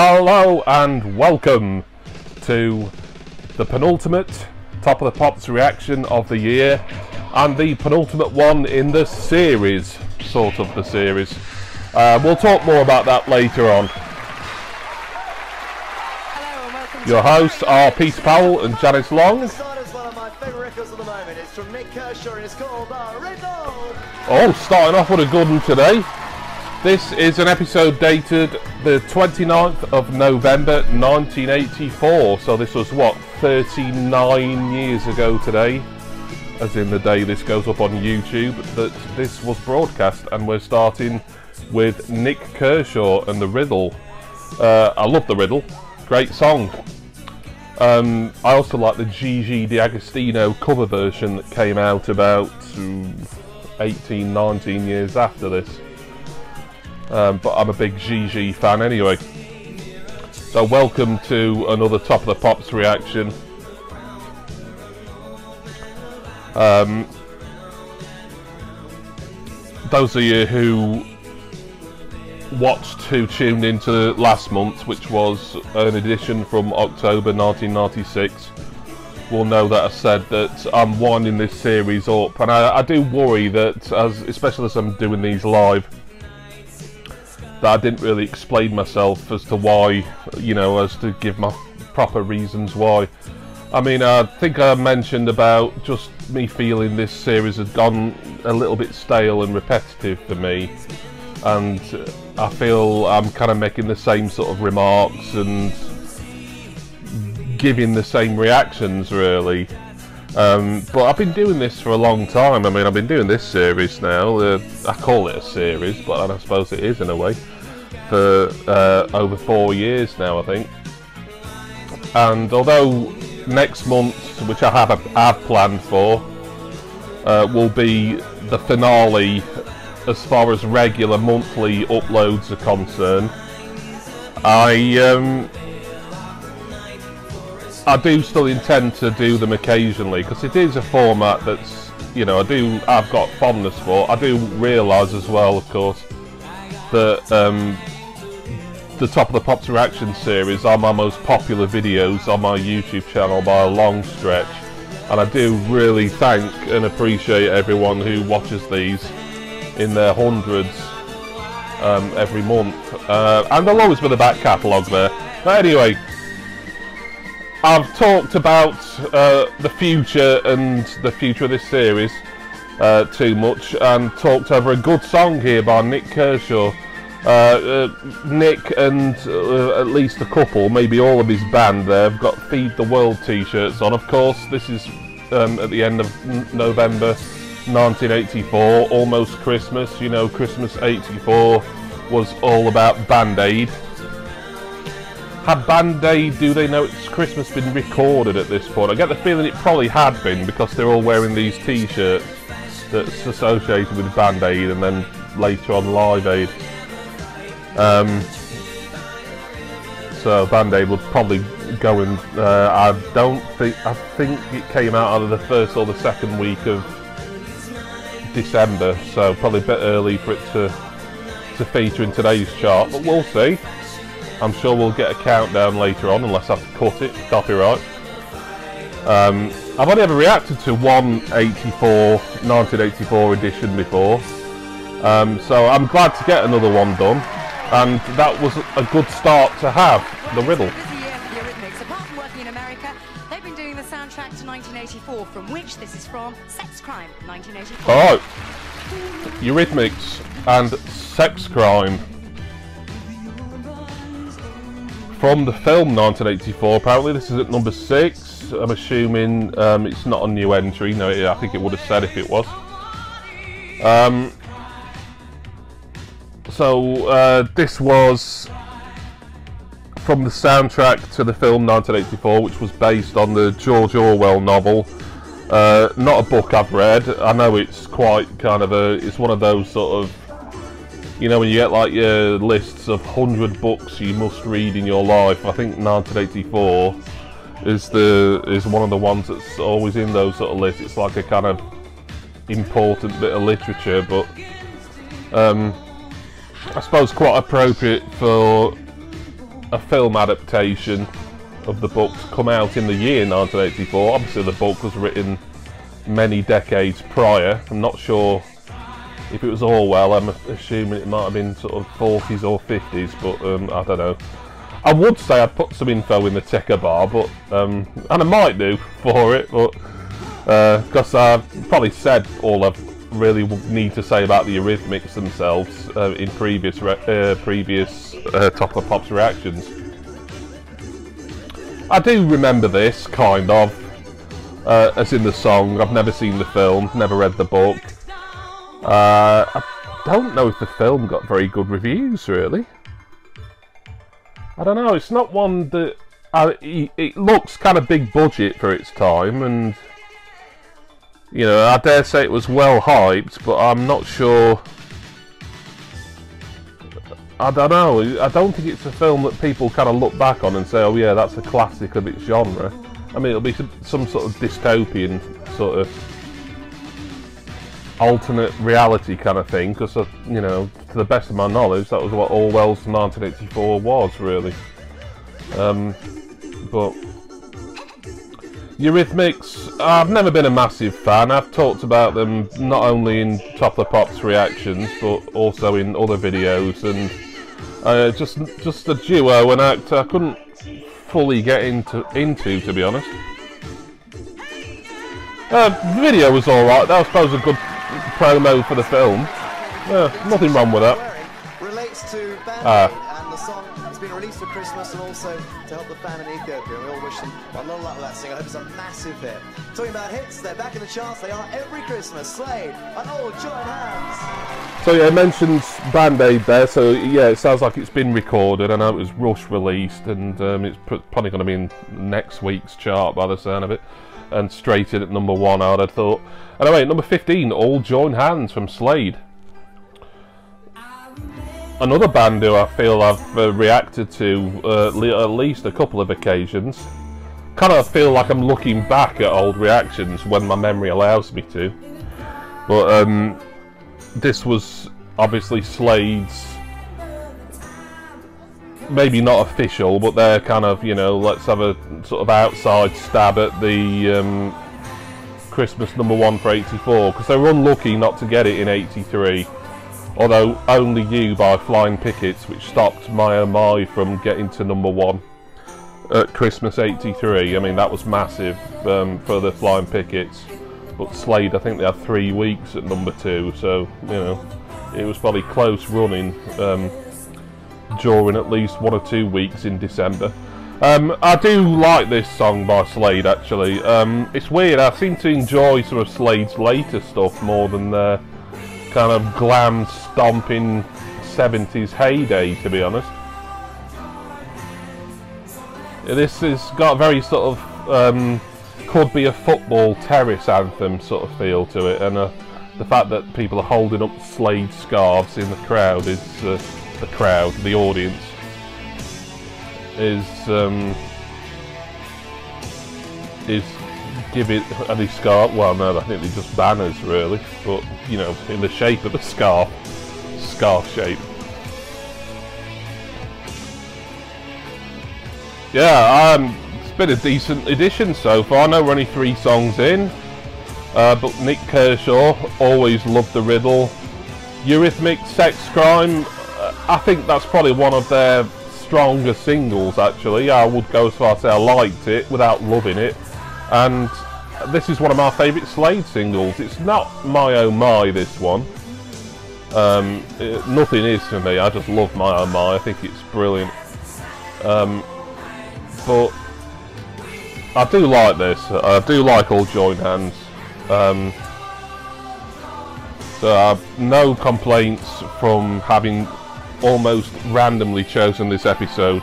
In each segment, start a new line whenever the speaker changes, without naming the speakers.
Hello and welcome to the penultimate Top of the Pops reaction of the year and the penultimate one in the series, sort of the series. Uh, we'll talk more about that later on.
Hello and welcome
Your hosts are Peter Powell and Janice Long.
This one of my favourite records at the moment. It's from Nik Kershaw and it's called Riddle.
Oh, starting off with a good one today. This is an episode dated the 29th of November 1984. So this was what 39 years ago today, as in the day this goes up on YouTube, that this was broadcast. And we're starting with Nik Kershaw and the Riddle. Uh, I love the Riddle, great song. Um, I also like the Gigi D'Agostino cover version that came out about mm, 18, 19 years after this. Um, but I'm a big Gigi fan anyway. So welcome to another Top of the Pops reaction. Um, those of you who watched who tuned into last month, which was an edition from October 1996, will know that I said that I'm winding this series up, and I, I do worry that, as especially as I'm doing these live, that I didn't really explain myself as to why, you know, as to give my proper reasons why. I mean, I think I mentioned about just me feeling this series had gone a little bit stale and repetitive for me, and I feel I'm kind of making the same sort of remarks and giving the same reactions, really. Um, but I've been doing this for a long time. I mean, I've been doing this series now. Uh, I call it a series, but I suppose it is in a way. For uh, over four years now, I think. And although next month, which I have, have planned for, uh, will be the finale as far as regular monthly uploads are concerned, I um, I do still intend to do them occasionally because it is a format that's you know I do I've got fondness for. I do realise as well, of course, that um, the Top of the Pops reaction series are my most popular videos on my YouTube channel by a long stretch, and I do really thank and appreciate everyone who watches these in their hundreds um, every month, uh, and there'll always be the back catalogue there. But anyway. I've talked about uh, the future and the future of this series uh, too much and talked over a good song here by Nik Kershaw. Uh, uh Nick and uh, at least a couple, maybe all of his band there, have got Feed the World t-shirts on. Of course, this is um, at the end of November 1984, almost Christmas. You know, Christmas 84 was all about Band-Aid. Had Band-Aid, do they know it's Christmas been recorded at this point? I get the feeling it probably had been because they're all wearing these t-shirts that's associated with Band-Aid and then later on Live Aid. Um, so Band-Aid would probably go in, uh, I don't think, I think it came out either the first or the second week of December, so probably a bit early for it to, to feature in today's chart, but we'll see. I'm sure we'll get a countdown later on, unless I've cut it, copyright. Um, I've only ever reacted to one 84, 1984 edition before, um, so I'm glad to get another one done, and that was a good start to have, the riddle.
Busy year for the Eurythmics. Apart from working in America, they've been doing the soundtrack to 1984, from which this is from Sex Crime, 1984.
Alright, Eurythmics and Sex Crime. From the film 1984, apparently this is at number 6. I'm assuming um, it's not a new entry. No, I think it would have said if it was. Um, so uh, this was from the soundtrack to the film 1984, which was based on the George Orwell novel. Uh, not a book I've read. I know it's quite kind of a. It's one of those sort of. You know, when you get like your lists of hundred books you must read in your life. I think 1984 is the is one of the ones that's always in those sort of lists. It's like a kind of important bit of literature, but um, I suppose quite appropriate for a film adaptation of the book to come out in the year 1984. Obviously, the book was written many decades prior. I'm not sure if it was all well, I'm assuming it might have been sort of 40s or 50s, but um, I don't know. I would say I'd put some info in the ticker bar, but um, and I might do for it, but because uh, I've probably said all I really need to say about the Eurythmics themselves uh, in previous uh, previous uh, Top of Pops reactions. I do remember this kind of, uh, as in the song. I've never seen the film, never read the book. Uh, I don't know if the film got very good reviews, really. I don't know. It's not one that uh, it looks kind of big budget for its time, and you know, I dare say it was well hyped, but I'm not sure. I don't know. I don't think it's a film that people kind of look back on and say, "Oh yeah, that's a classic of its genre." I mean, it'll be some sort of dystopian sort of alternate reality kind of thing, because uh, you know, to the best of my knowledge, that was what All Orwell's 1984 was really. Um, but Eurythmics, I've never been a massive fan. I've talked about them not only in Top of the Pops reactions, but also in other videos, and uh, just just a duo and act I couldn't fully get into into to be honest. Uh, the video was alright, that was suppose a good promo for the film. Yeah, nothing wrong with that.
Relates to uh, and the song has been released for Christmas and also to help the famine in Ethiopia. We all wish them a lot of luck with that single. I hope it's a massive hit. Talking about hits, they're back in the charts. They are every Christmas. Slade and all join hands.
So yeah, I mentioned Band Aid there. So yeah, it sounds like it's been recorded. I know it was rush released, and um, it's probably going to be in next week's chart by the sound of it and straight in at number one, I would have thought. Anyway, number 15, All Join Hands from Slade. Another band who I feel I've uh, reacted to uh, at least a couple of occasions. Kind of feel like I'm looking back at old reactions when my memory allows me to. But um, this was obviously Slade's maybe not official, but they're kind of, you know, let's have a sort of outside stab at the um, Christmas number one for 84, because they were unlucky not to get it in 83. Although Only You by Flying Pickets, which stopped My Oh My from getting to number one at Christmas 83. I mean, that was massive um, for the Flying Pickets. But Slade, I think they had three weeks at number two, so, you know, it was probably close running. Um, during at least one or two weeks in December. Um, I do like this song by Slade actually. Um, it's weird, I seem to enjoy some of Slade's later stuff more than the kind of glam stomping 70s heyday to be honest. This has got a very sort of um, could be a football terrace anthem sort of feel to it and uh, the fact that people are holding up Slade scarves in the crowd is uh, the crowd, the audience, is um, is give it any scarf. Well, no, I think they're just banners really, but you know, in the shape of the scarf, scarf shape. Yeah, um, it's been a decent edition so far. I know we're only three songs in, uh, but Nik Kershaw always loved the riddle. Eurythmic Sex Crime I think that's probably one of their stronger singles actually. I would go as far as say I liked it without loving it. And this is one of my favourite Slade singles. It's not My Oh My, this one. Um, it, nothing is for me. I just love My Oh My. I think it's brilliant. Um, but I do like this. I do like All Join Hands. Um, so I have no complaints from having almost randomly chosen this episode.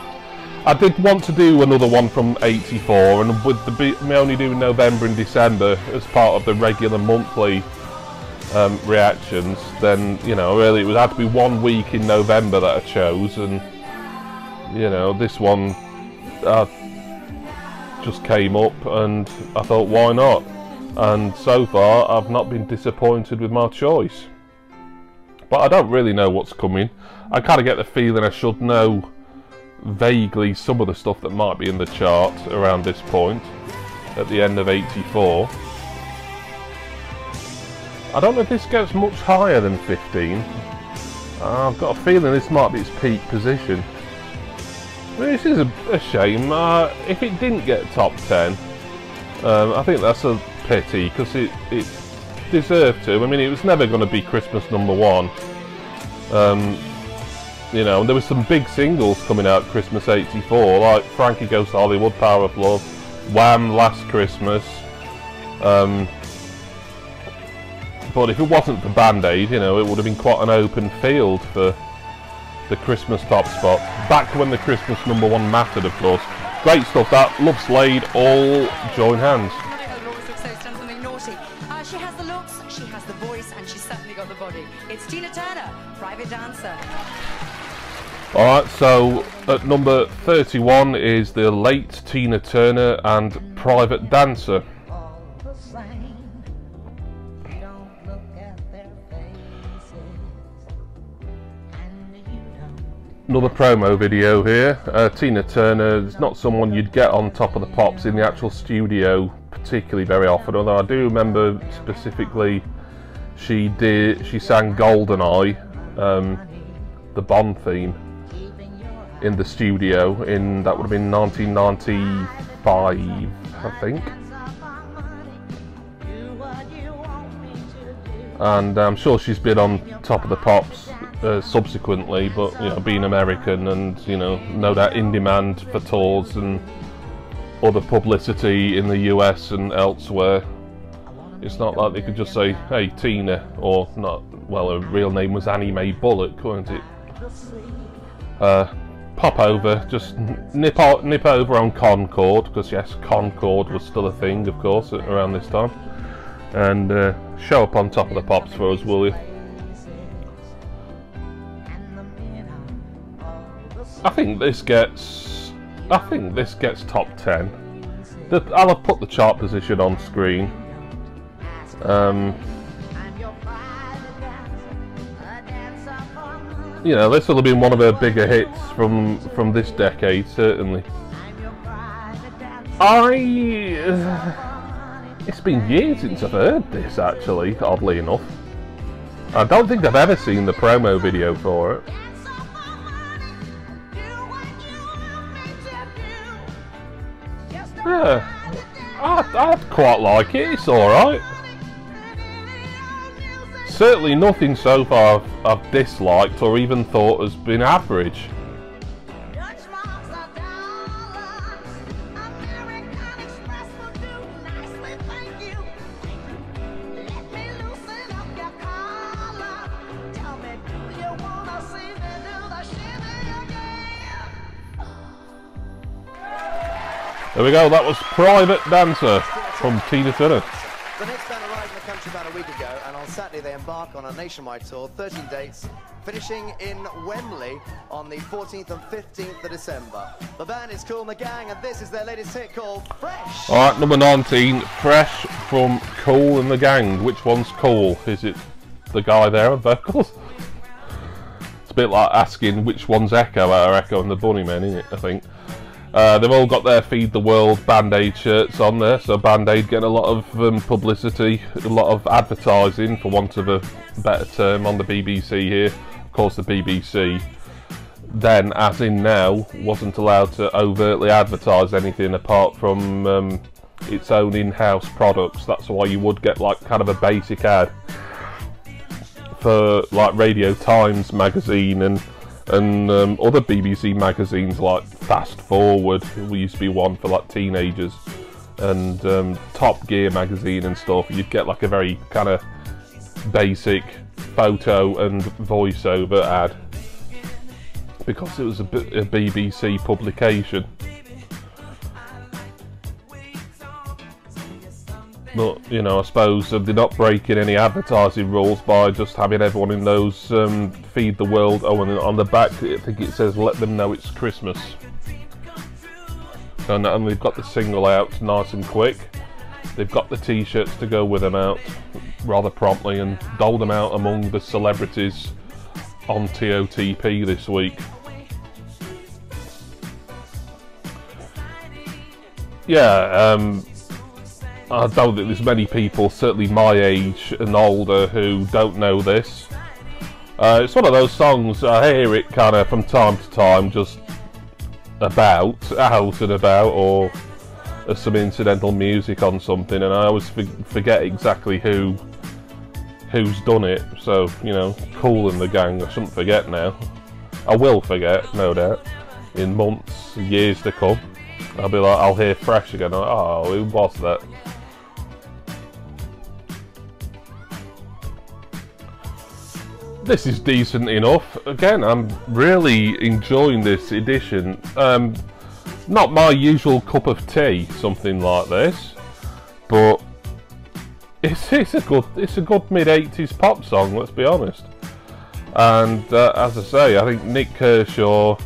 I did want to do another one from 84 and with the me only doing November and December as part of the regular monthly um, reactions then you know really it would have to be one week in November that I chose and you know this one uh, just came up and I thought why not and so far I've not been disappointed with my choice but I don't really know what's coming I kind of get the feeling I should know vaguely some of the stuff that might be in the chart around this point at the end of 84. I don't know if this gets much higher than 15. I've got a feeling this might be its peak position. I mean, this is a, a shame. Uh, if it didn't get top 10, um, I think that's a pity because it, it deserved to. I mean, it was never going to be Christmas number one. Um, you know, there was some big singles coming out Christmas 84, like Frankie Goes to Hollywood, Power of Love, Wham! Last Christmas. Um, but if it wasn't for Band-Aid, you know, it would have been quite an open field for the Christmas top spot. Back when the Christmas number one mattered, of course. Great stuff that. Love Slade, all join hands.
Dancer.
Alright, so at number 31 is the late Tina Turner and Private Dancer. Another promo video here. Uh, Tina Turner is not someone you'd get on top of the pops in the actual studio particularly very often. Although I do remember specifically, she did she sang "Goldeneye," um, the Bond theme, in the studio. In that would have been 1995, I think. And I'm sure she's been on top of the pops uh, subsequently, but you know, being American and you know, know that in demand for tours and other publicity in the US and elsewhere. It's not like they could just say, "Hey, Tina," or not. Well, her real name was Annie Mae Bullock, wasn't it? Uh, pop over, just nip out, nip over on Concorde, because yes, Concorde was still a thing, of course, around this time, and uh, show up on top of the pops for us, will you? I think this gets. I think this gets top ten. The, I'll have put the chart position on screen. Um, you know, this will have been one of her bigger hits from from this decade, certainly. I. Uh, it's been years since I've heard this, actually. Oddly enough, I don't think I've ever seen the promo video for it. Yeah, I, I quite like it. It's all right. Certainly nothing so far I've, I've disliked or even thought has been average. There we go, that was Private Dancer from Tina Turner.
The next band arrived in the country about a week ago, and on Saturday they embark on a nationwide tour, 13 dates, finishing in Wembley on the 14th and 15th of December. The band is Kool and the Gang, and this is their latest hit called Fresh.
Alright, number 19, Fresh from Kool and the Gang. Which one's Cool? Is it the guy there on vocals? It's a bit like asking which one's Echo out of Echo and the Bunnymen, isn't it, I think. Uh, they've all got their Feed the World Band-Aid shirts on there, so Band-Aid getting a lot of um, publicity, a lot of advertising, for want of a better term, on the BBC here. Of course, the BBC, then, as in now, wasn't allowed to overtly advertise anything apart from um, its own in-house products. That's why you would get like kind of a basic ad for like Radio Times magazine and and um, other BBC magazines like Fast Forward, we used to be one for like teenagers, and um, Top Gear magazine and stuff. You'd get like a very kind of basic photo and voiceover ad because it was a, a BBC publication. But you know, I suppose uh, they're not breaking any advertising rules by just having everyone in those um, feed the world. Oh, and on the back, I think it says let them know it's Christmas. And, and we've got the single out nice and quick. They've got the t-shirts to go with them out rather promptly and doled them out among the celebrities on TOTP this week. Yeah, um, I don't think there's many people, certainly my age and older, who don't know this. Uh, it's one of those songs I hear it kind of from time to time, just about, out and about, or as some incidental music on something, and I always forget exactly who who's done it. So you know, Kool and the Gang. I shouldn't forget now. I will forget, no doubt, in months, years to come. I'll be like, I'll hear fresh again. Like, oh, who was that? This is decent enough. Again, I'm really enjoying this edition. Um, not my usual cup of tea, something like this, but it's, it's a good it's a good mid 80s pop song. Let's be honest. And uh, as I say, I think Nik Kershaw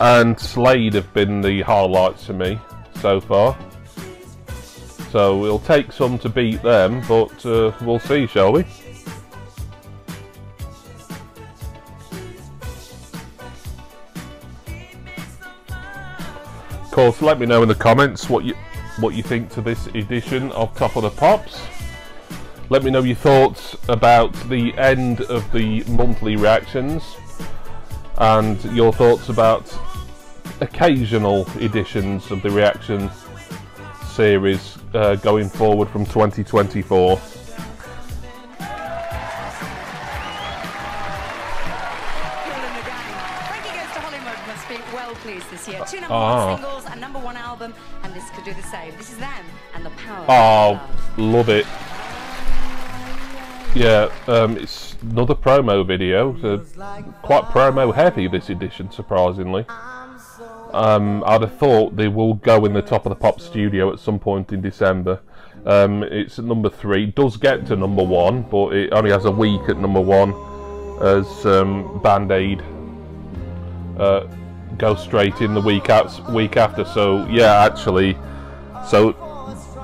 and Slade have been the highlights for me so far. So we'll take some to beat them, but uh, we'll see, shall we? Course, let me know in the comments what you what you think to this edition of Top of the Pops. Let me know your thoughts about the end of the monthly reactions and your thoughts about occasional editions of the reaction series uh, going forward from 2024.
well pleased this year. Two number oh. one singles, a number one album, and this could do the same. This is them and the power.
Oh, love it. Yeah, um, it's another promo video. quite promo heavy this edition, surprisingly. Um, I'd have thought they will go in the top of the pop studio at some point in December. Um, it's at number three. It does get to number one, but it only has a week at number one as um, Band Aid uh, goes straight in the week, out, week after. So, yeah, actually, so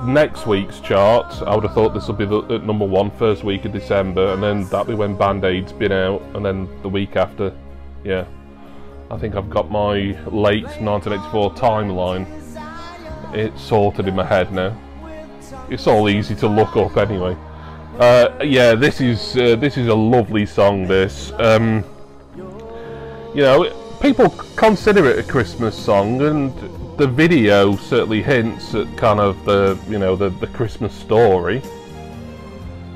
next week's chart, I would have thought this will be the, at number one first week of December, and then that'll be when Band Aid's been out, and then the week after, yeah. I think I've got my late 1984 timeline. It's sorted in my head now. It's all easy to look up anyway. Uh, yeah, this is uh, this is a lovely song. This, um, you know, people consider it a Christmas song, and the video certainly hints at kind of the you know the the Christmas story.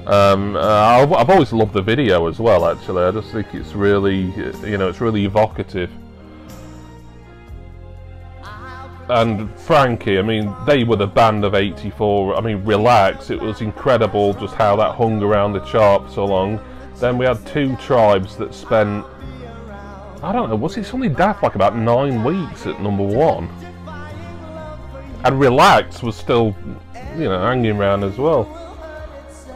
Um, uh, I've, I've, always loved the video as well. Actually, I just think it's really you know it's really evocative. And Frankie, I mean, they were the band of '84. I mean, relax. It was incredible just how that hung around the chart so long. Then we had two tribes that spent I don't know, was it only daft like about nine weeks at number one? and Relax was still, you know, hanging around as well.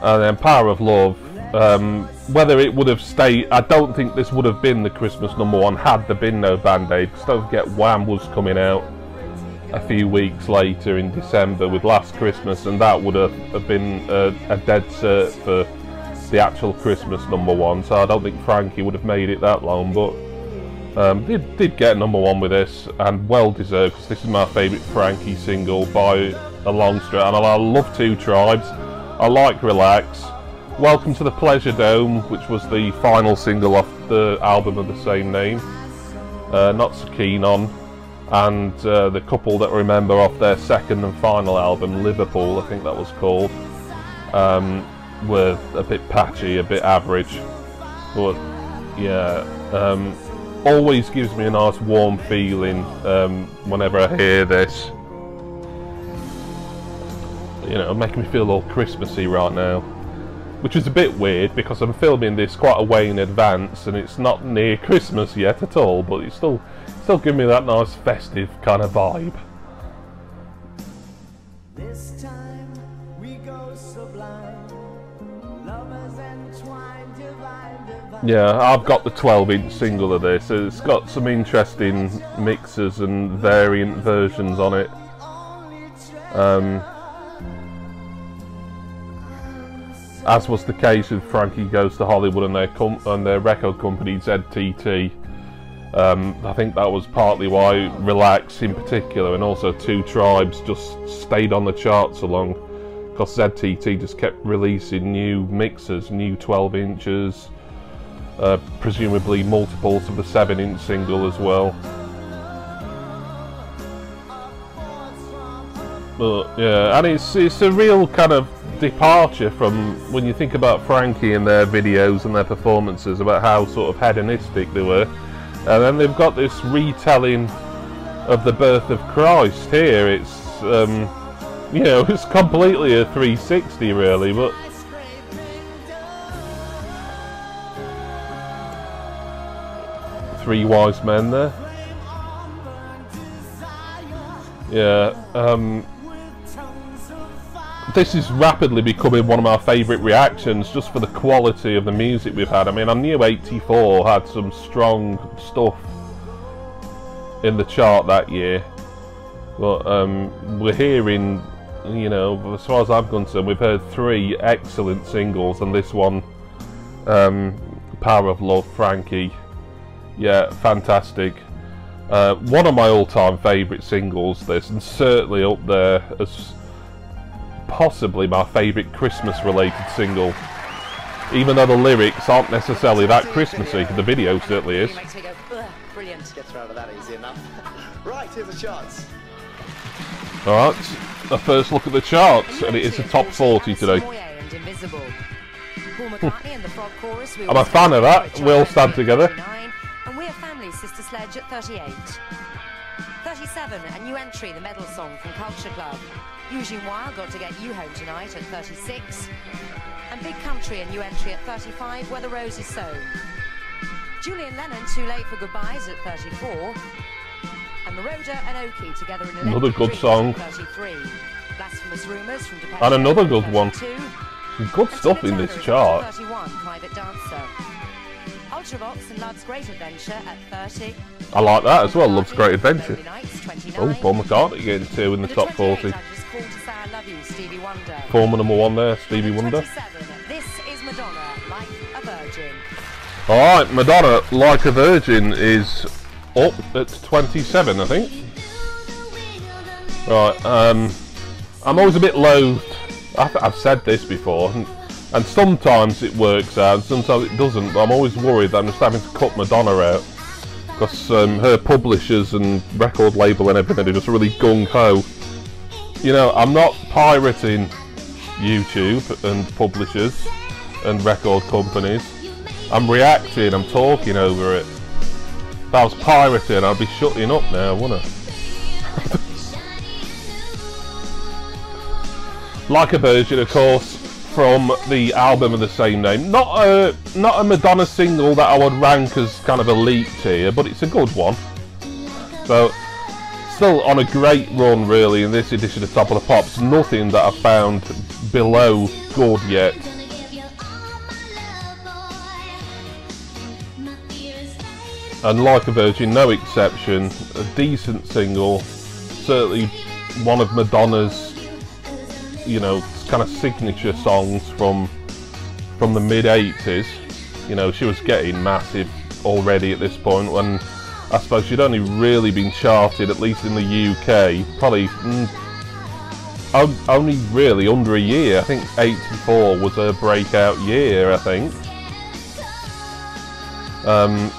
And then Power of Love, um, whether it would have stayed, I don't think this would have been the Christmas number one had there been no Band Aid. Because don't forget, Wham was coming out a few weeks later in December with Last Christmas, and that would have, have been a, a dead cert for the actual Christmas number one. So I don't think Frankie would have made it that long, but um, did, did get number one with this, and well deserved, because this is my favourite Frankie single by a long stretch. And I love Two Tribes, I like Relax. Welcome to the Pleasure Dome, which was the final single off the album of the same name. Uh, not so keen on. And uh, the couple that remember off their second and final album, Liverpool, I think that was called, um, were a bit patchy, a bit average. But yeah, um, always gives me a nice warm feeling um, whenever I hear this. You know, making me feel all Christmassy right now. Which is a bit weird because I'm filming this quite a way in advance and it's not near Christmas yet at all, but it's still still giving me that nice festive kind of vibe. Yeah, I've got the 12 inch single of this. It's got some interesting mixes and variant versions on it. Um, as was the case with Frankie Goes to Hollywood and their, and their record company ZTT. Um, I think that was partly why Relax in particular and also Two Tribes just stayed on the charts along because ZTT just kept releasing new mixers, new 12 inches, uh, presumably multiples of the 7 inch single as well. But yeah, and it's it's a real kind of departure from when you think about Frankie and their videos and their performances about how sort of hedonistic they were. And then they've got this retelling of the birth of Christ here. It's, um, you know, it's completely a 360 really, but. Three wise men there. Yeah, um, this is rapidly becoming one of my favourite reactions just for the quality of the music we've had. I mean, I knew 84 had some strong stuff in the chart that year, but um, we're hearing, you know, as far as I'm concerned, we've heard three excellent singles, and this one, um, Power of Love, Frankie, yeah, fantastic. Uh, one of my all-time favourite singles, this, and certainly up there as possibly my favourite Christmas-related single. Even though the lyrics aren't necessarily that Christmassy, the video certainly is.
Brilliant. Gets out of that easy enough. right, here's the charts.
Alright, a first look at the charts, and it is the top 40 today. I'm a fan of that. We'll stand together.
Sister Sledge at 38. 37, a new entry, the medal song from Culture Club. Eugene Wilde got to get you home tonight at 36. And Big Country, a new entry at 35, Where the Rose is Sown. Julian Lennon, Too Late for Goodbyes at 34. And Moroder and Oakey together in
Another good song.
33. Blasphemous Rumours from Depeche
And another good one. Good stuff in this chart.
31, Private Dancer. Ultravox and Love's Great Adventure at 30.
I like that as well, Love's Great Adventure.
Lonely Nights, 29.
Oh, Paul McCartney getting two in the top 40.
I to Say I Love You, Stevie Wonder.
Former number one there, Stevie Wonder.
This is Madonna, Like a Virgin.
Alright, Madonna, Like a Virgin, is up at 27, I think. Right, um, I'm always a bit loath. I've, I've said this before, and, sometimes it works out, and sometimes it doesn't, but I'm always worried that I'm just having to cut Madonna out. Because um, her publishers and record label and everything are just really gung-ho. You know, I'm not pirating YouTube and publishers and record companies. I'm reacting, I'm talking over it. If I was pirating, I'd be shutting up now, wouldn't I? like a Virgin, of course, from the album of the same name. Not a not a Madonna single that I would rank as kind of elite tier, but it's a good one. So, still on a great run, really, in this edition of Top of the Pops. Nothing that I've found below good yet. and like a virgin no exception a decent single certainly one of madonna's you know kind of signature songs from from the mid 80s you know she was getting massive already at this point when i suppose she'd only really been charted at least in the uk probably mm, only really under a year. I think 84 was her breakout year i think. Um,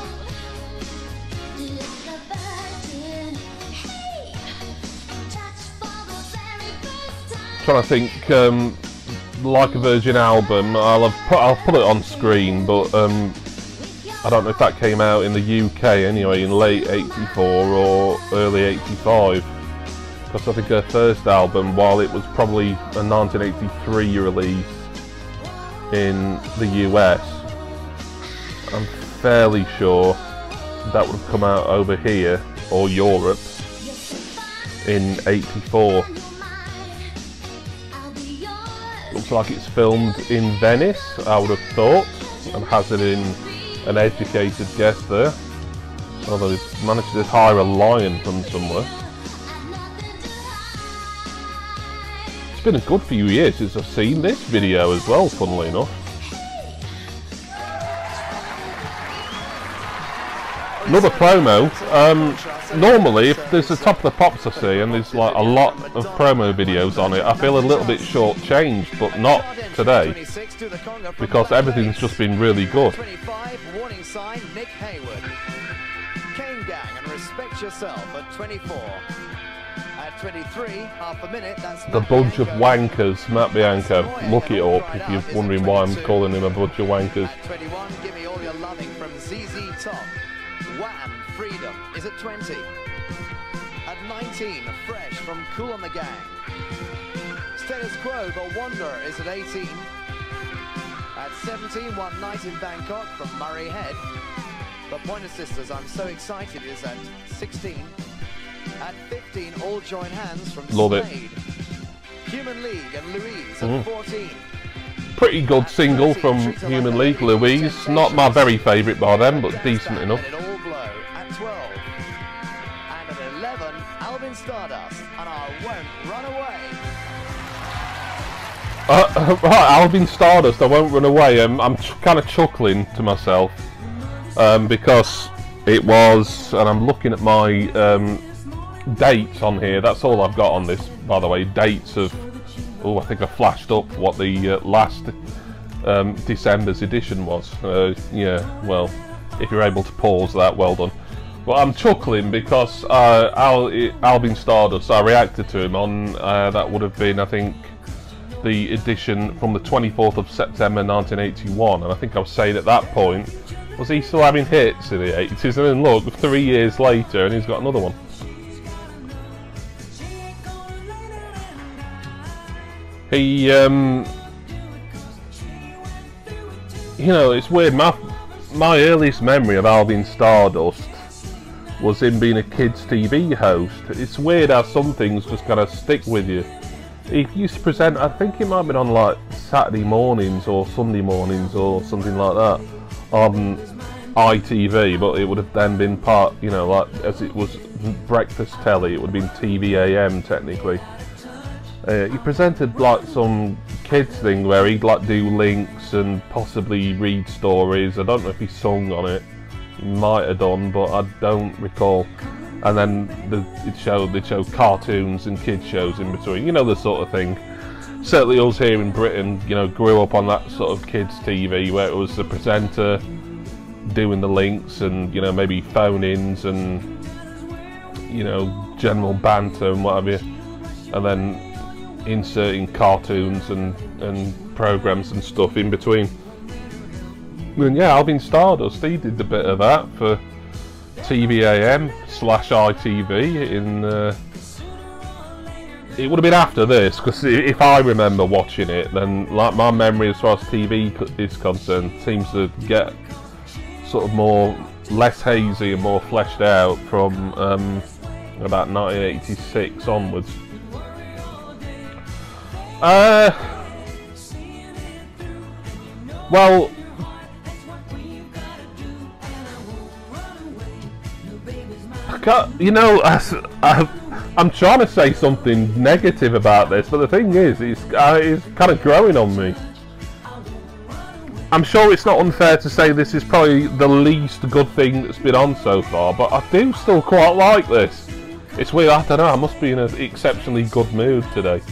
trying to think um, like a virgin album. I'll put, I'll put it on screen but um, I don't know if that came out in the UK anyway in late 84 or early 85 because I think her first album while it was probably a 1983 release in the US I'm fairly sure that would have come out over here or Europe in 84 Looks like it's filmed in Venice, I would have thought, and has it in an educated guess there. Although they've managed to hire a lion from somewhere. It's been a good few years since I've seen this video as well, funnily enough. Another promo. Um, normally, if there's a top of the pops I see and there's like a lot of promo videos on it, I feel a little bit short-changed, but not today because everything's just been really good.
25, warning sign, Nick Hayward. Gang and respect yourself at 24. At 23, half a minute, that's
The bunch of wankers, Matt Bianco. Look it up if you're wondering why I'm calling him a bunch of wankers.
At 21, give me all your loving from ZZ Top. Is at 20. At 19, Fresh from Kool on the Gang. Status Quo, The Wonder is at 18. At 17, One Night in Bangkok from Murray Head. The Pointer Sisters, I'm so excited, is at 16. At 15, All Join Hands from
Love it.
Human League and Louise at
Mhm.
14.
Pretty good single from Human League, Louise. Not my very favourite by them, but decent enough. Uh, right, Alvin Stardust, I won't run away. Um, I'm kind of chuckling to myself um, because it was, and I'm looking at my um, dates on here. That's all I've got on this, by the way. Dates of, oh, I think I flashed up what the uh, last um, December's edition was. Uh, yeah, well, if you're able to pause that, well done. But I'm chuckling because uh, Al- Alvin Stardust, I reacted to him on, uh, that would have been, I think, the edition from the 24th of September 1981, and I think I was saying at that point, was he still having hits in the 80s? And then look, three years later, and he's got another one. He, um, you know, it's weird. My my earliest memory of Alvin Stardust was him being a kids' TV host. It's weird how some things just kind of stick with you. He used to present, I think it might have been on like Saturday mornings or Sunday mornings or something like that on ITV, but it would have then been part, you know, like as it was breakfast telly, it would have been TV AM technically. Uh, he presented like some kids thing where he'd like do links and possibly read stories. I don't know if he sung on it. He might have done, but I don't recall. And then the, it showed they showed cartoons and kids shows in between. You know the sort of thing. Certainly us here in Britain, you know, grew up on that sort of kids TV where it was the presenter doing the links and you know maybe phone-ins and you know general banter and what have you, and then inserting cartoons and, and programs and stuff in between. And yeah, Alvin Stardust, he did a bit of that for TVAM slash ITV in. Uh, it would have been after this because if I remember watching it, then like my memory as far as TV is concerned seems to get sort of more less hazy and more fleshed out from um, about 1986 onwards. Uh, well, can't, you know, I, am trying to say something negative about this, but the thing is, it's, uh, it's kind of growing on me. I'm sure it's not unfair to say this is probably the least good thing that's been on so far, but I do still quite like this. It's weird, I don't know, I must be in an exceptionally good mood today.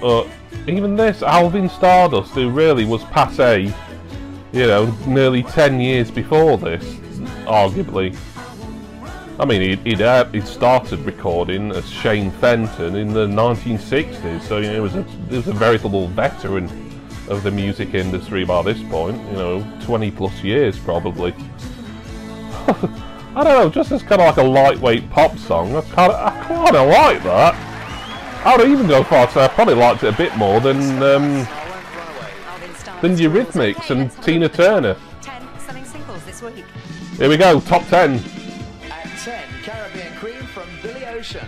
Uh, even this, Alvin Stardust, who really was passe, you know, nearly 10 years before this, arguably. I mean, he'd, he'd, uh, he'd started recording as Shane Fenton in the 1960s, so you know, he was a, he was a veritable veteran of the music industry by this point, you know, 20 plus years probably. I don't know, just as kind of like a lightweight pop song, I kind of I kind of like that. I would even go far to I probably liked it a bit more than um,
I won't run away.
Alvin Stardust
than
was
Eurythmics and Tina Turner.
10 selling singles this week.
Here we go, top 10.
At 10, Caribbean Queen from Billy Ocean.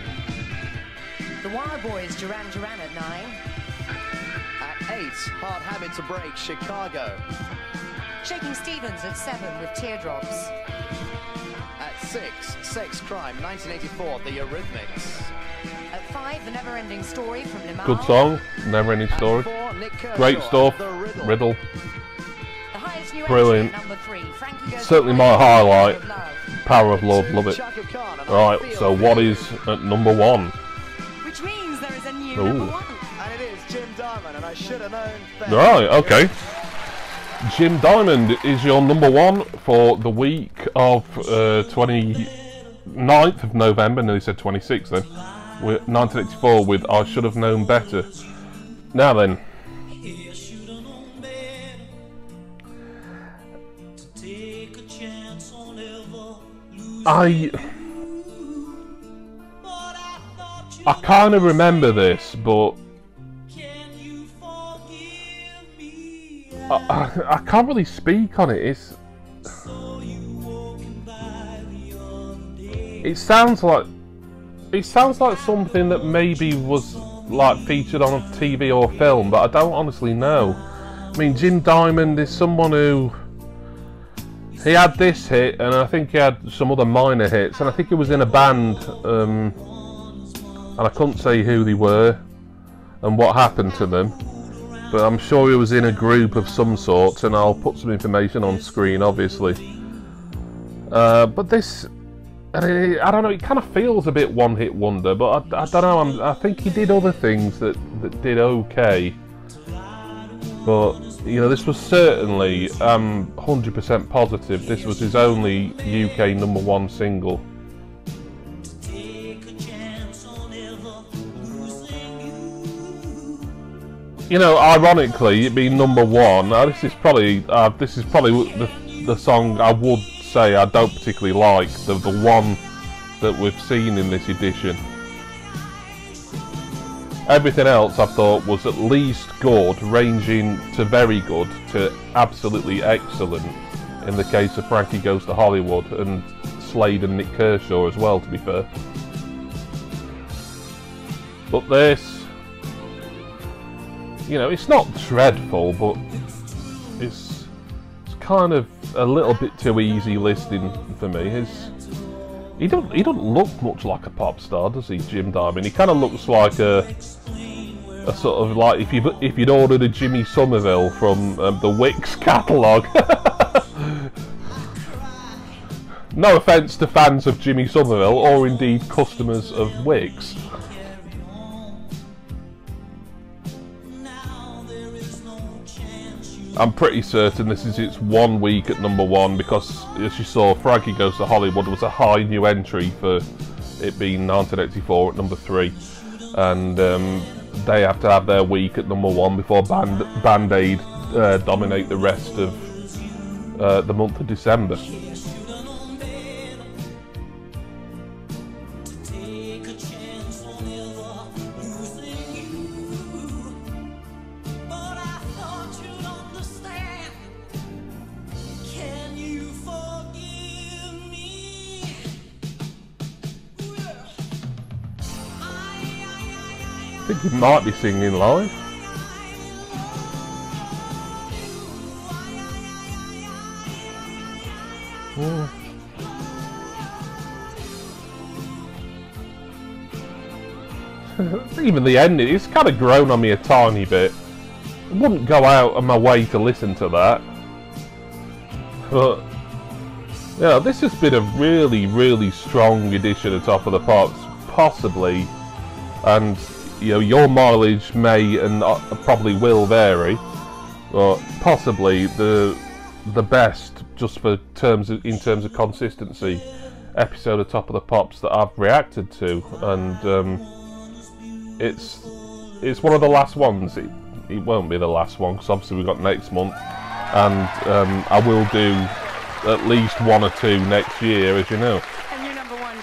The Wild Boys, Duran Duran at 9.
At 8, Hard Habit to Break, Chicago.
Shaking Stevens at 7 with Teardrops.
At 6, Sex Crime, 1984, The Eurythmics.
At 5, The Never Ending Story from Limahl.
Good song, never ending
At
story.
4, Nik Kershaw,
Great stuff.
The Riddle.
Riddle.
The highest new
Brilliant.
entry number three, Frankie Goes
Certainly my highlight.
of
Power of Love, love it.
Chaka Khan, and I
Right, so what is at number one?
Which means there is a new
Ooh.
number one.
And it is Jim Diamond, and I should have known better.
Right, okay. Jim Diamond is your number one for the week of uh, 29th of November, nearly said 26th then, with 1984 with I Should Have Known Better. Now then, I I kind of remember this, but I, I, can't really speak on it. It's it sounds like it sounds like something that maybe was like featured on a TV or film, but I don't honestly know. I mean, Jim Diamond is someone who he had this hit, and I think he had some other minor hits, and I think he was in a band, um, and I couldn't say who they were and what happened to them, but I'm sure he was in a group of some sort, and I'll put some information on screen, obviously. Uh, but this, I don't know, it kind of feels a bit one-hit wonder, but I, I don't know. I'm, I think he did other things that that did okay. But you know, this was certainly um, 100% positive. This was his only UK number one single. You know, ironically, it being number one, uh, this is probably uh, this is probably the, the song I would say I don't particularly like. The the one that we've seen in this edition. Everything else I thought was at least good, ranging to very good to absolutely excellent. In the case of Frankie Goes to Hollywood and Slade and Nik Kershaw as well, to be fair. But this, you know, it's not dreadful, but it's it's kind of a little bit too easy listening for me. It's, he don't he don't look much like a pop star, does he, Jim Diamond? He kind of looks like a a sort of like if you if you'd ordered a Jimmy Somerville from um, the Wix catalogue. no offence to fans of Jimmy Somerville or indeed customers of Wix. I'm pretty certain this is its one week at number one because, as you saw, Frankie Goes to Hollywood was a high new entry for it being 1984 at number three, and um, they have to have their week at number one before Band Band Aid uh, dominate the rest of uh, the month of December. Might be singing live. Yeah. Hmm. Even the ending, it's kind of grown on me a tiny bit. I wouldn't go out of my way to listen to that. But, yeah, this has been a really, really strong edition of Top of the Pops. Possibly, and you know, your mileage may and uh, probably will vary, but possibly the the best just for terms of, in terms of consistency episode of Top of the Pops that I've reacted to, and um, it's it's one of the last ones. It, it won't be the last one because obviously we've got next month, and um, I will do at least one or two next year, as you know.
And new number one,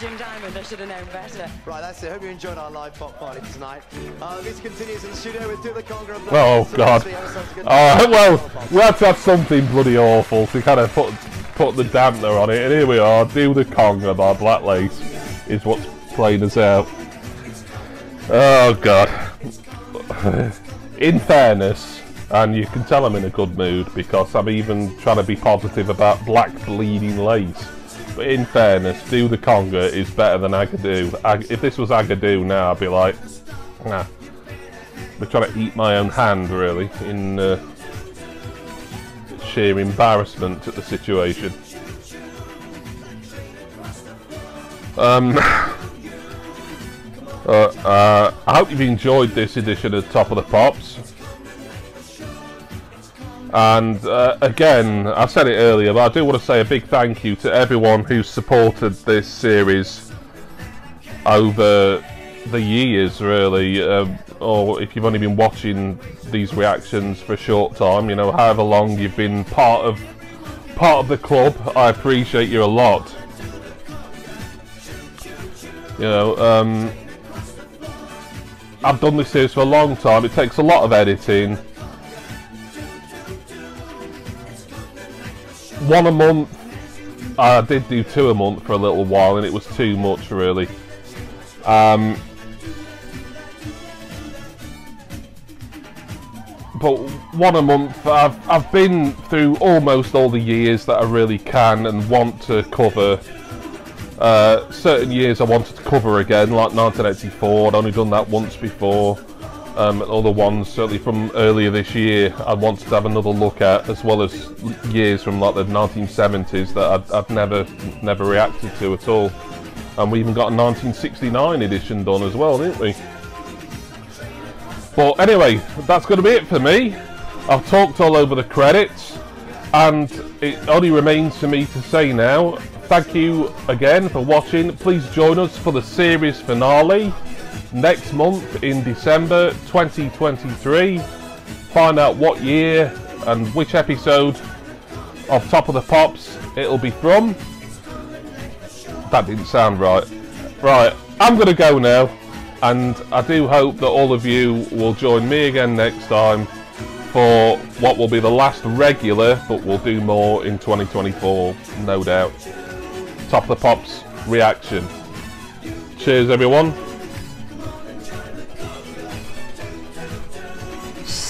Jim Diamond. I should have known better.
Right, that's it. Hope you enjoyed our live pop party tonight. Uh, this continues in the studio with Do the Conga and
Oh
So
God!
obviously, have yourselves a good
Oh well, we had to have something bloody awful to kind of put put the dampener on it, and here we are. Do the Conga by Black Lace is what's playing us out. Oh God! In fairness, and you can tell I'm in a good mood because I'm even trying to be positive about Black Bleeding Lace. But in fairness, Do the Conga is better than Agadoo. Ag- if this was Agadoo now, I'd be like, nah. We're trying to eat my own hand, really. In uh, sheer embarrassment at the situation. Um, uh, uh, I hope you've enjoyed this edition of Top of the Pops. And uh, again, I said it earlier, but I do want to say a big thank you to everyone who supported this series over the years, really. Um, or if you've only been watching these reactions for a short time, you know, however long you've been part of part of the club, I appreciate you a lot. You know, um, I've done this series for a long time. It takes a lot of editing. One a month. I did do two a month for a little while, and it was too much, really. Um, but one a month. I've I've been through almost all the years that I really can and want to cover. Uh, certain years I wanted to cover again, like 1984. I'd only done that once before. Um, other ones, certainly from earlier this year, I wanted to have another look at, as well as years from like the 1970s that I'd, I'd never never reacted to at all. And we even got a 1969 edition done as well, didn't we? But anyway, that's going to be it for me. I've talked all over the credits, and it only remains for me to say now, thank you again for watching. Please join us for the series finale next month in December 2023. Find out what year and which episode of Top of the Pops it'll be from. That didn't sound right. Right, I'm going to go now and I do hope that all of you will join me again next time for what will be the last regular, but we'll do more in 2024, no doubt. Top of the Pops reaction. Cheers, everyone.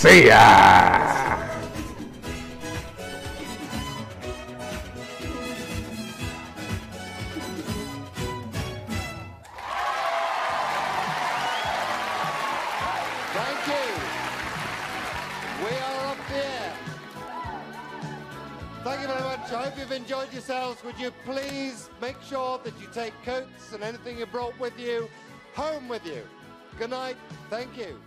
See ya!
Thank you. We are. Thank you very much. I hope you've enjoyed yourselves. Would you please make sure that you take coats and anything you brought with you home with you. Good night. Thank you.